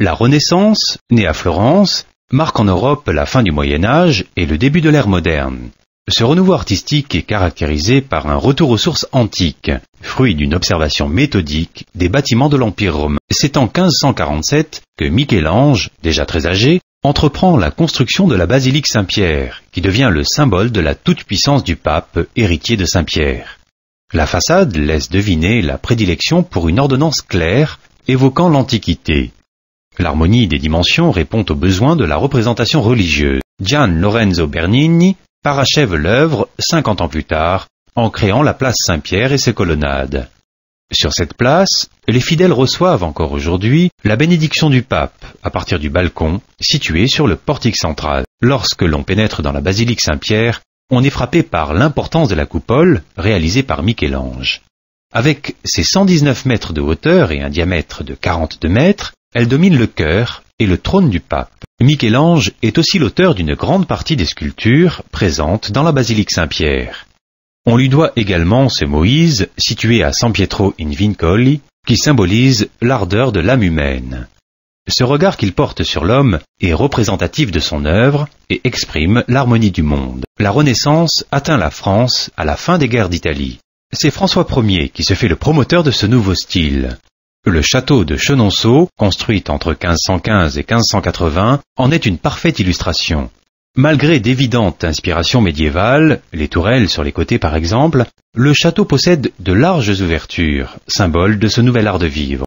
La Renaissance, née à Florence, marque en Europe la fin du Moyen Âge et le début de l'ère moderne. Ce renouveau artistique est caractérisé par un retour aux sources antiques, fruit d'une observation méthodique des bâtiments de l'Empire romain. C'est en 1547 que Michel-Ange, déjà très âgé, entreprend la construction de la basilique Saint-Pierre, qui devient le symbole de la toute-puissance du pape, héritier de Saint-Pierre. La façade laisse deviner la prédilection pour une ordonnance claire, évoquant l'Antiquité. L'harmonie des dimensions répond aux besoins de la représentation religieuse. Gian Lorenzo Bernini parachève l'œuvre 50 ans plus tard en créant la place Saint-Pierre et ses colonnades. Sur cette place, les fidèles reçoivent encore aujourd'hui la bénédiction du pape à partir du balcon situé sur le portique central. Lorsque l'on pénètre dans la basilique Saint-Pierre, on est frappé par l'importance de la coupole réalisée par Michel-Ange. Avec ses 119 mètres de hauteur et un diamètre de 42 mètres, elle domine le chœur et le trône du pape. Michel-Ange est aussi l'auteur d'une grande partie des sculptures présentes dans la basilique Saint-Pierre. On lui doit également ce Moïse, situé à San Pietro in Vincoli, qui symbolise l'ardeur de l'âme humaine. Ce regard qu'il porte sur l'homme est représentatif de son œuvre et exprime l'harmonie du monde. La Renaissance atteint la France à la fin des guerres d'Italie. C'est François Ier qui se fait le promoteur de ce nouveau style. Le château de Chenonceau, construit entre 1515 et 1580, en est une parfaite illustration. Malgré d'évidentes inspirations médiévales, les tourelles sur les côtés par exemple, le château possède de larges ouvertures, symbole de ce nouvel art de vivre.